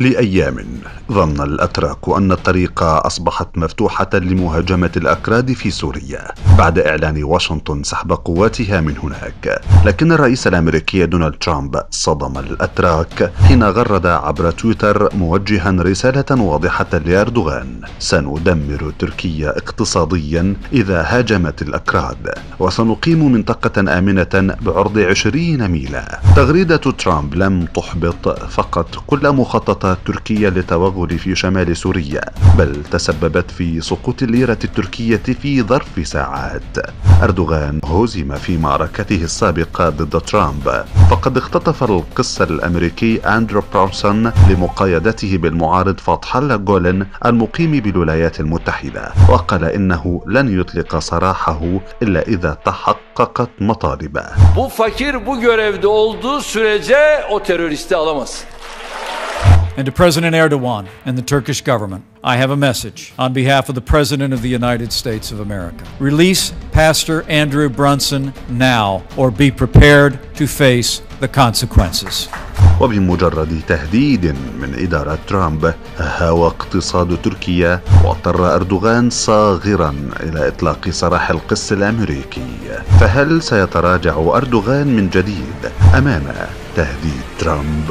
لأيام ظن الأتراك أن الطريق أصبحت مفتوحة لمهاجمة الأكراد في سوريا. بعد إعلان واشنطن سحب قواتها من هناك لكن الرئيس الأمريكي دونالد ترامب صدم الأتراك حين غرد عبر تويتر موجها رسالة واضحة لأردوغان سندمر تركيا اقتصاديا إذا هاجمت الأكراد وسنقيم منطقة آمنة بعرض عشرين ميلا تغريدة ترامب لم تحبط فقط كل مخططات تركيا للتوغل في شمال سوريا بل تسببت في سقوط الليرة التركية في ظرف ساعات. أردوغان هزم في معركته السابقة ضد ترامب. فقد اختطف القس الأمريكي أندرو برونسون لمقايدته بالمعارض فتح جولن المقيم بالولايات المتحدة وقال إنه لن يطلق سراحه إلا إذا تحققت مطالبه. Bu fakir bu görevde olduğu sürece o teröristi alamaz. And to President Erdogan and the Turkish government, I have a message on behalf of the President of the United States of America. Release Pastor Andrew Brunson now, or be prepared to face the consequences. وبمجرد تهديد من إدارة ترامب هاوى اقتصاد تركيا واضطر أردوغان صاغرا إلى إطلاق سراح القس الأمريكي فهل سيتراجع أردوغان من جديد أمام تهديد ترامب؟